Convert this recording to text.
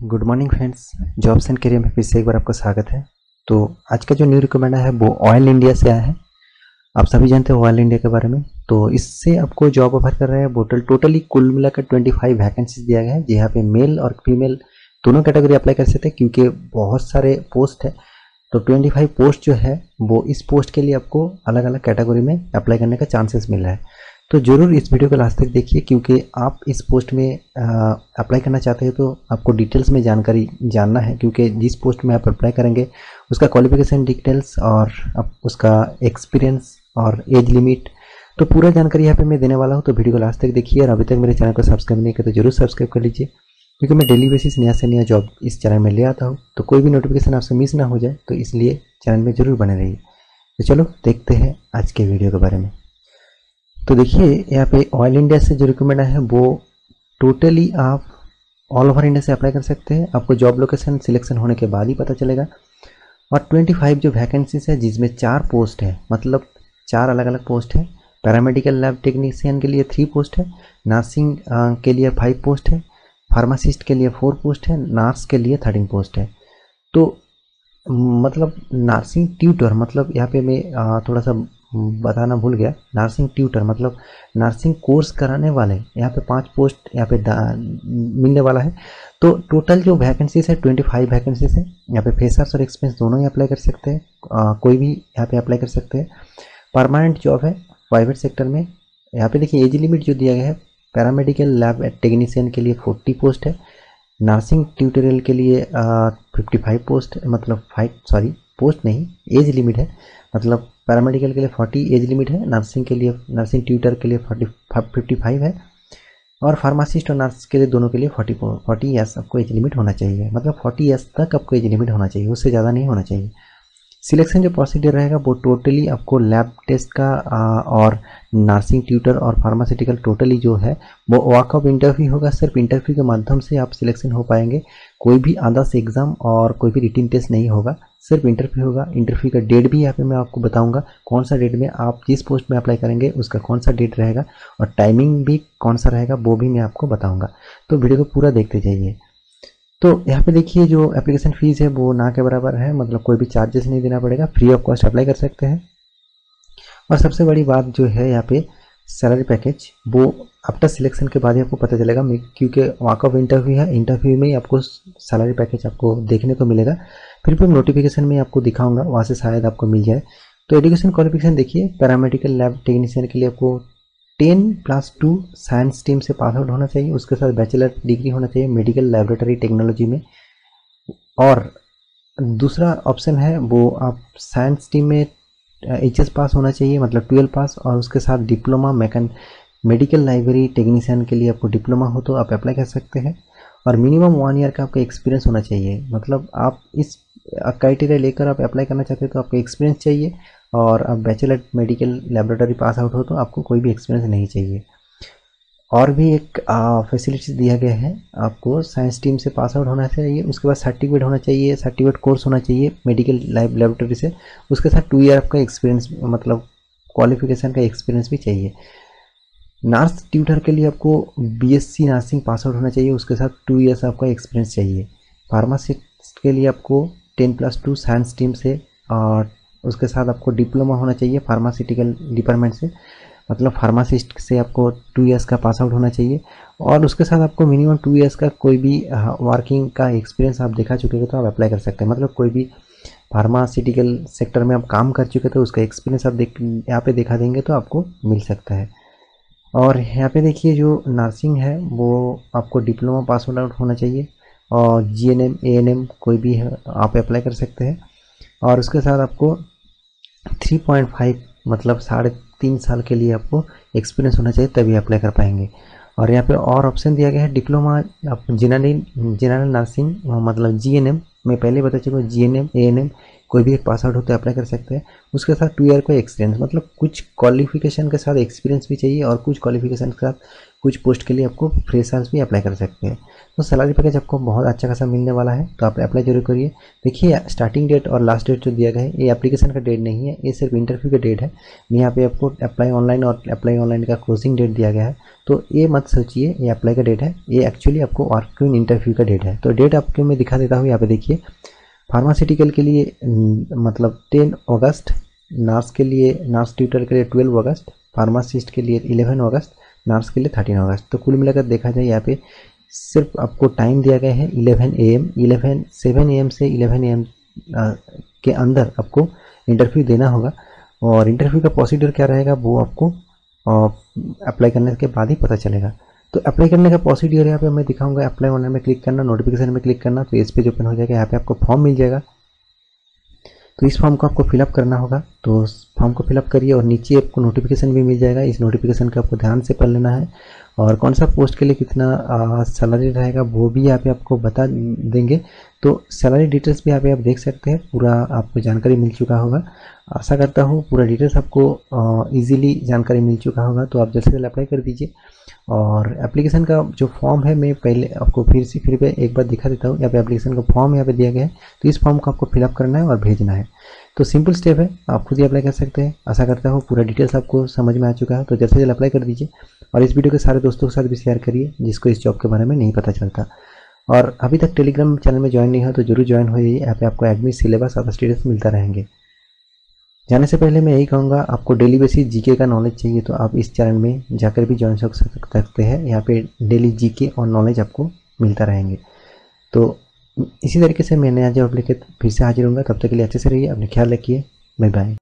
Good morning friends jobs and career में फिर से एक बार आपका स्वागत है। तो आज का जो न्यू रिकमेंड है, वो ऑयल इंडिया से आया है। आप सभी जानते हैं ऑयल इंडिया के बारे में। तो इससे आपको जॉब ऑफ़र कर रहे हैं बोटल टोटली कुल मिलाकर ट्वेंटी फाइव वैकेंसीज दिया गया है, जहाँ पे मेल और फीमेल दोनों कैटेगरी अप्लाई कर सकते हैं, क्योंकि बहुत सारे पोस्ट है। तो ट्वेंटी फाइव पोस्ट जो है, वो इस पोस्ट के लिए आपको अलग अलग कैटेगरी में अप्लाई करने का चांसेस मिल है। तो ज़रूर इस वीडियो को लास्ट तक देखिए, क्योंकि आप इस पोस्ट में अप्लाई करना चाहते हैं तो आपको डिटेल्स में जानकारी जानना है, क्योंकि जिस पोस्ट में आप अप्लाई करेंगे, उसका क्वालिफिकेशन डिटेल्स और उसका एक्सपीरियंस और एज लिमिट तो पूरा जानकारी यहाँ पे मैं देने वाला हूँ। तो वीडियो को लास्ट तक देखिए, और अभी तक मेरे चैनल को सब्सक्राइब नहीं किया तो ज़रूर सब्सक्राइब कर लीजिए, क्योंकि मैं डेली बेसिस नया से नया जॉब इस चैनल में ले आता हूँ। तो कोई भी नोटिफिकेशन आपसे मिस ना हो जाए तो इसलिए चैनल में ज़रूर बने रहिए। तो चलो, देखते हैं आज के वीडियो के बारे में। तो देखिए, यहाँ पे ऑयल इंडिया से जो रिकमेंड है, वो टोटली आप ऑल ओवर इंडिया से अप्लाई कर सकते हैं। आपको जॉब लोकेशन सिलेक्शन होने के बाद ही पता चलेगा। और 25 जो वैकेंसीज है, जिसमें चार पोस्ट है मतलब चार अलग अलग पोस्ट है। पैरामेडिकल लैब टेक्नीशियन के लिए थ्री पोस्ट है नर्सिंग के लिए फाइव पोस्ट है फार्मासिस्ट के लिए फोर पोस्ट है नर्स के लिए थर्टीन पोस्ट है। तो मतलब नर्सिंग ट्यूटर मतलब यहाँ पे मैं थोड़ा सा बताना भूल गया। नर्सिंग ट्यूटर मतलब नर्सिंग कोर्स कराने वाले, यहाँ पे पाँच पोस्ट यहाँ पे मिलने वाला है। तो टोटल जो वैकेंसीज है ट्वेंटी फाइव वैकेंसीज है। यहाँ पे फेसर्स और एक्सपीरियंस दोनों ही अप्लाई कर सकते हैं। कोई भी यहाँ पे अप्लाई कर सकते हैं। परमानेंट जॉब है प्राइवेट सेक्टर में। यहाँ पे देखिए एज लिमिट जो दिया गया है पैरामेडिकल लैब टेक्नीशियन के लिए फोर्टी पोस्ट है। नर्सिंग ट्यूटोरियल के लिए फिफ्टी फाइव पोस्ट मतलब फाइव सॉरी पोस्ट नहीं एज लिमिट है। मतलब पैरामेडिकल के लिए फोर्टी एज लिमिट है नर्सिंग के लिए नर्सिंग ट्यूटर के लिए फोर्टी फिफ्टी फाइव है और फार्मासिस्ट और नर्स के लिए दोनों के लिए फोर्टी फोर्टी ईयर्स आपको एज लिमिट होना चाहिए। मतलब फोर्टी ईयर्स तक आपको एज लिमिट होना चाहिए, उससे ज़्यादा नहीं होना चाहिए। सिलेक्शन जो प्रोसीजर रहेगा वो टोटली आपको लैब टेस्ट का आ, और नर्सिंग ट्यूटर और फार्मास्यूटिकल टोटली जो है वो वॉकअप इंटरव्यू होगा। सिर्फ़ इंटरव्यू के माध्यम से आप सिलेक्शन हो पाएँगे। कोई भी अदर्स एग्ज़ाम और कोई भी रिटिन टेस्ट नहीं होगा। सिर्फ़ इंटरव्यू होगा। इंटरव्यू का डेट भी यहाँ पे मैं आपको बताऊँगा। कौन सा डेट में आप जिस पोस्ट में अप्लाई करेंगे उसका कौन सा डेट रहेगा और टाइमिंग भी कौन सा रहेगा वो भी मैं आपको बताऊँगा। तो वीडियो को पूरा देखते जाइए। तो यहाँ पे देखिए जो एप्लीकेशन फ़ीस है, वो ना के बराबर है मतलब कोई भी चार्जेस नहीं देना पड़ेगा फ्री ऑफ़ कॉस्ट अप्लाई कर सकते हैं। और सबसे बड़ी बात जो है यहाँ पे सैलरी पैकेज वो आफ्टर सिलेक्शन के बाद ही आपको पता चलेगा क्योंकि वॉकअप इंटरव्यू है इंटरव्यू में ही आपको सैलरी पैकेज आपको देखने को मिलेगा। फिर भी नोटिफिकेशन में आपको दिखाऊँगा, वहाँ से शायद आपको मिल जाए। तो एजुकेशन क्वालिफिकेशन देखिए पैरामेडिकल लैब टेक्नीशियन के लिए आपको ten plus two science stream से पास आउट होना चाहिए। उसके साथ बैचलर डिग्री होना चाहिए मेडिकल लेबोरेटरी टेक्नोलॉजी में। और दूसरा ऑप्शन है, वो आप साइंस स्ट्रीम में एचएस पास होना चाहिए मतलब ट्वेल्व पास, और उसके साथ डिप्लोमा मैकन, मेडिकल लाइब्रेरी टेक्नीशियन के लिए आपको डिप्लोमा हो तो आप अप्लाई कर सकते हैं। और मिनिमम वन ईयर का आपका एक्सपीरियंस होना चाहिए। मतलब आप इस क्राइटेरिया लेकर आप अप्लाई करना चाहते हैं तो आपको एक्सपीरियंस चाहिए। और अब bachelor medical laboratory pass out हो तो आपको कोई भी एक्सपीरियंस नहीं चाहिए। और भी एक फैसिलिटीज़ दिया गया है। आपको साइंस टीम से पास आउट होना चाहिए, उसके बाद सर्टिफिकेट होना चाहिए सर्टिफिकेट कोर्स होना चाहिए मेडिकल लाइफ लेबोरेटरी से। उसके साथ टू ईयर आपका एक्सपीरियंस मतलब क्वालिफिकेशन का एक्सपीरियंस भी चाहिए। नर्स ट्यूटर के लिए आपको बीएससी नर्सिंग पास आउट होना चाहिए, उसके साथ टू ईयर्स आपका एक्सपीरियंस चाहिए। फार्मासिस्ट के लिए आपको ten plus two science team से और उसके साथ आपको डिप्लोमा होना चाहिए फार्मासिटिकल डिपार्टमेंट से। मतलब फार्मासिस्ट से आपको टू इयर्स का पास आउट होना चाहिए। और उसके साथ आपको मिनिमम टू इयर्स का कोई भी वर्किंग का एक्सपीरियंस आप देखा चुके हो तो आप अप्लाई कर सकते हैं। मतलब कोई भी फार्मासिटिकल सेक्टर में आप काम कर चुके तो उसका एक्सपीरियंस आप देख, यहाँ पे देखा देंगे तो आपको मिल सकता है। और यहाँ पे देखिए जो नर्सिंग है, वो आपको डिप्लोमा पास आउट होना चाहिए। और G N M N M कोई भी है, आप अप्लाई कर सकते हैं। और उसके साथ आपको 3.5 मतलब साढ़े तीन साल के लिए आपको एक्सपीरियंस होना चाहिए, तभी अप्लाई कर पाएँगे। और यहाँ पे और ऑप्शन दिया गया है डिप्लोमा आप जनरल जनरल नर्सिंग मतलब जीएनएम मैं पहले बता चुका हूँ G N M A N M कोई भी एक पास आउट होता अप्लाई कर सकते हैं। उसके साथ टू ईयर का एक्सपीरियंस मतलब कुछ क्वालिफिकेशन के साथ एक्सपीरियंस भी चाहिए और कुछ क्वालिफिकेशन के साथ कुछ पोस्ट के लिए आपको फ्रेशर्स भी अप्लाई कर सकते हैं। तो सैलरी पैकेज आपको बहुत अच्छा खासा मिलने वाला है तो आप अप्लाई ज़रूर करिए। देखिए स्टार्टिंग डेट और लास्ट डेट जो दिया गया है, ये एप्लीकेशन का डेट नहीं है, ये सिर्फ़ इंटरव्यू का डेट है। यहाँ पे आपको अप्लाई ऑनलाइन और अप्लाई ऑनलाइन का क्लोजिंग डेट दिया गया है। तो ये मत सोचिए, ये अप्लाई का डेट है, ये एक्चुअली आपको वर्क इंटरव्यू का डेट है। तो डेट आपको मैं दिखा देता हूँ, यहाँ पे देखिए। फार्मास्यूटिकल के लिए मतलब टेन अगस्त नर्स के लिए नर्स ट्यूटर के लिए ट्वेल्व अगस्त फार्मासिस्ट के लिए इलेवन अगस्त नर्स के लिए थर्टीन अगस्त तो कुल मिलाकर देखा जाए, यहाँ पे सिर्फ़ आपको टाइम दिया गया है eleven A M eleven seven A M से इलेवन ए एम के अंदर आपको इंटरव्यू देना होगा। और इंटरव्यू का प्रोसीजर क्या रहेगा, वो आपको अप्लाई करने के बाद ही पता चलेगा। तो अप्लाई करने का प्रोसीडियर यहाँ पे मैं दिखाऊँगा। अप्लाई ऑनलाइन में क्लिक करना नोटिफिकेशन में क्लिक करना तो इस पेज ओपन हो जाएगा, यहाँ पे आपको फॉर्म मिल जाएगा। तो इस फॉर्म को आपको फिलअप करना होगा। तो फॉर्म को फिलअप करिए और नीचे आपको नोटिफिकेशन भी मिल जाएगा। इस नोटिफिकेशन का आपको ध्यान से पढ़ लेना है। और कौन सा पोस्ट के लिए कितना सैलरी रहेगा, वो भी यहाँ पे आपको बता देंगे। तो सैलरी डिटेल्स भी यहाँ पे आप देख सकते हैं। पूरा आपको जानकारी मिल चुका होगा। आशा करता हूँ पूरा डिटेल्स आपको इजीली जानकारी मिल चुका होगा। तो आप जल्द से जल्द अप्लाई कर दीजिए। और एप्लीकेशन का जो फॉर्म है, मैं पहले आपको फिर से, फिर पे एक बार दिखा देता हूँ। यहाँ पे एप्लीकेशन का फॉर्म यहाँ पे दिया गया है। तो इस फॉर्म को आपको फिलअप करना है और भेजना है। तो सिंपल स्टेप है। आप खुद ही अप्लाई कर सकते हैं। आशा करता हूँ पूरा डिटेल्स आपको समझ में आ चुका है। तो जल्द से जल्द अप्लाई कर दीजिए और इस वीडियो के सारे दोस्तों के साथ भी शेयर करिए, जिसको इस जॉब के बारे में नहीं पता चलता। और अभी तक टेलीग्राम चैनल में ज्वाइन नहीं हो तो ज़रूर ज्वाइन हो। जाइए यहाँ पे आपको एडमिट सिलेबस और स्टेटस मिलता रहेंगे। जाने से पहले मैं यही कहूँगा, आपको डेली बेसिस जीके का नॉलेज चाहिए तो आप इस चैनल में जाकर भी ज्वाइन सक सकते हैं। यहाँ पे डेली जीके और नॉलेज आपको मिलता रहेंगे। तो इसी तरीके से मैंने आज लेकर फिर से हाजिर हूँगा तब तक के लिए अच्छे से रहिए, अपने ख्याल रखिए। Bye bye